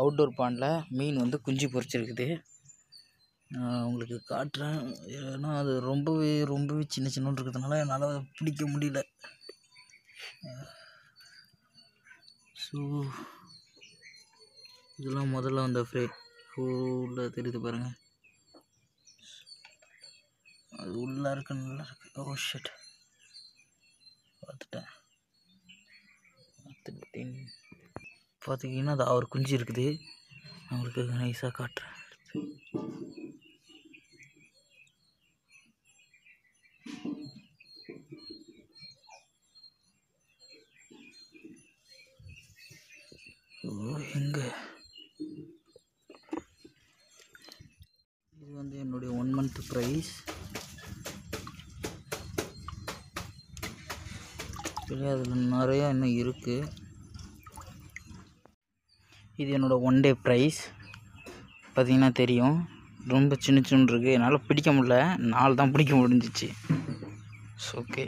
Outdoor பாண்டில் மீன் வந்து குஞ்சு பொரிச்சிருக்குது. நான் உங்களுக்கு காட்டுறேன். ஏன்னா அது ரொம்பவே ரொம்பவே சின்ன சின்னன்னு இருக்கிறதுனால என்னால் பிடிக்க முடியல. ஸோ இதெல்லாம் முதல்ல வந்த ஃப்ரே உள்ள தெரியுது பாருங்கள் அது உள்ளே இருக்கு நல்லா இருக்கு. ஓ ஷட் பார்த்துட்டேன். பார்த்துட்டேன் பார்த்துக்கிங்கன்னா அது அவர் குஞ்சு இருக்குது. நான் உங்களுக்கு நைஸாக காட்டுறேன். ஓ எங்கே? இது வந்து என்னுடைய ஒன் மந்த் ப்ரைஸ் சரி அதில் நிறையா இன்னும் இருக்குது இது என்னோடய ஒன் டே ப்ரைஸ் பார்த்திங்கன்னா தெரியும். ரொம்ப சின்ன சின்ன இருக்குது என்னால் பிடிக்க முடியல. நாலு தான் பிடிக்க முடிஞ்சிச்சு. So okay